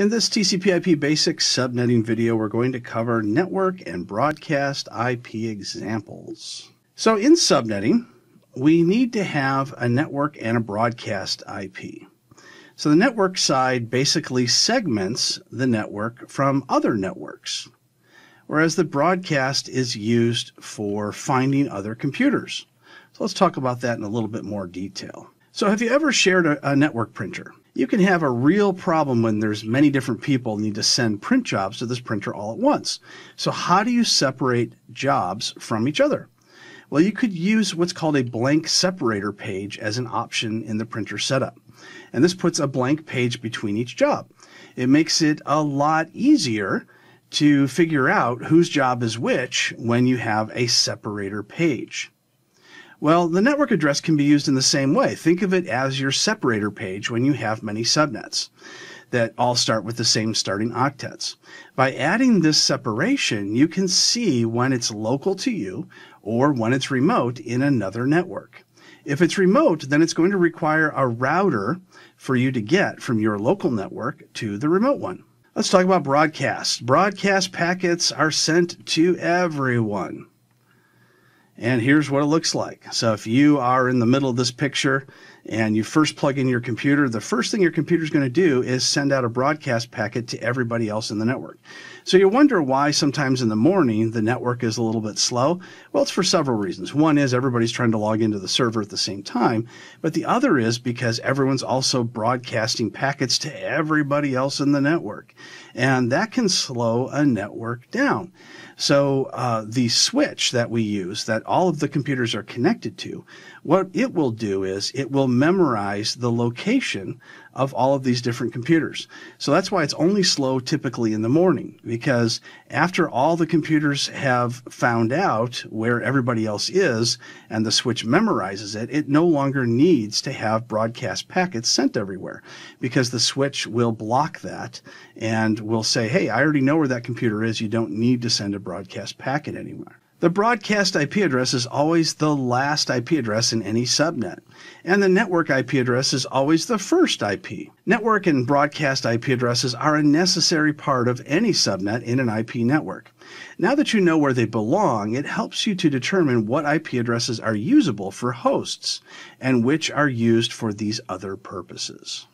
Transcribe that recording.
In this TCP/IP basic subnetting video, we're going to cover network and broadcast IP examples. So in subnetting, we need to have a network and a broadcast IP. So the network side basically segments the network from other networks, whereas the broadcast is used for finding other computers. So let's talk about that in a little bit more detail. So have you ever shared a, a network printer? You can have a real problem when there's many different people need to send print jobs to this printer all at once. So how do you separate jobs from each other? Well, you could use what's called a blank separator page as an option in the printer setup. And this puts a blank page between each job. It makes it a lot easier to figure out whose job is which when you have a separator page. Well, the network address can be used in the same way. Think of it as your separator page when you have many subnets that all start with the same starting octets. By adding this separation, you can see when it's local to you or when it's remote in another network. If it's remote, then it's going to require a router for you to get from your local network to the remote one. Let's talk about broadcast. Broadcast packets are sent to everyone. And here's what it looks like. So if you are in the middle of this picture and you first plug in your computer, the first thing your computer is going to do is send out a broadcast packet to everybody else in the network. So you wonder why sometimes in the morning the network is a little bit slow. Well, it's for several reasons. One is everybody's trying to log into the server at the same time, but the other is because everyone's also broadcasting packets to everybody else in the network. And that can slow a network down. So uh, the switch that we use, that all of the computers are connected to, what it will do is it will memorize the location of all of these different computers. So that's why it's only slow typically in the morning because after all the computers have found out where everybody else is and the switch memorizes it, it no longer needs to have broadcast packets sent everywhere because the switch will block that and will say, hey, I already know where that computer is. You don't need to send a broadcast packet anywhere. The broadcast IP address is always the last IP address in any subnet, and the network IP address is always the first IP. Network and broadcast IP addresses are a necessary part of any subnet in an IP network. Now that you know where they belong, it helps you to determine what IP addresses are usable for hosts and which are used for these other purposes.